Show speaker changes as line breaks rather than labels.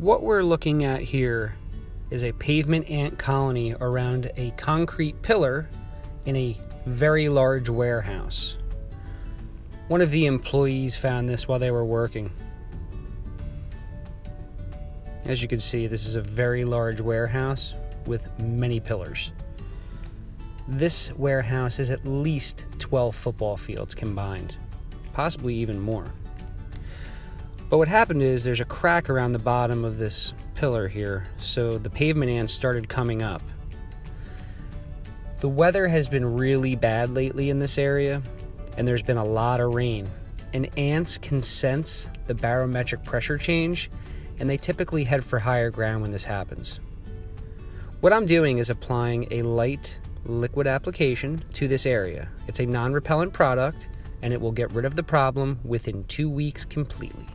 What we're looking at here is a pavement ant colony around a concrete pillar in a very large warehouse. One of the employees found this while they were working. As you can see, this is a very large warehouse with many pillars. This warehouse is at least 12 football fields combined, possibly even more. But what happened is there's a crack around the bottom of this pillar here, so the pavement ants started coming up. The weather has been really bad lately in this area, and there's been a lot of rain. And ants can sense the barometric pressure change, and they typically head for higher ground when this happens. What I'm doing is applying a light liquid application to this area. It's a non repellent product, and it will get rid of the problem within two weeks completely.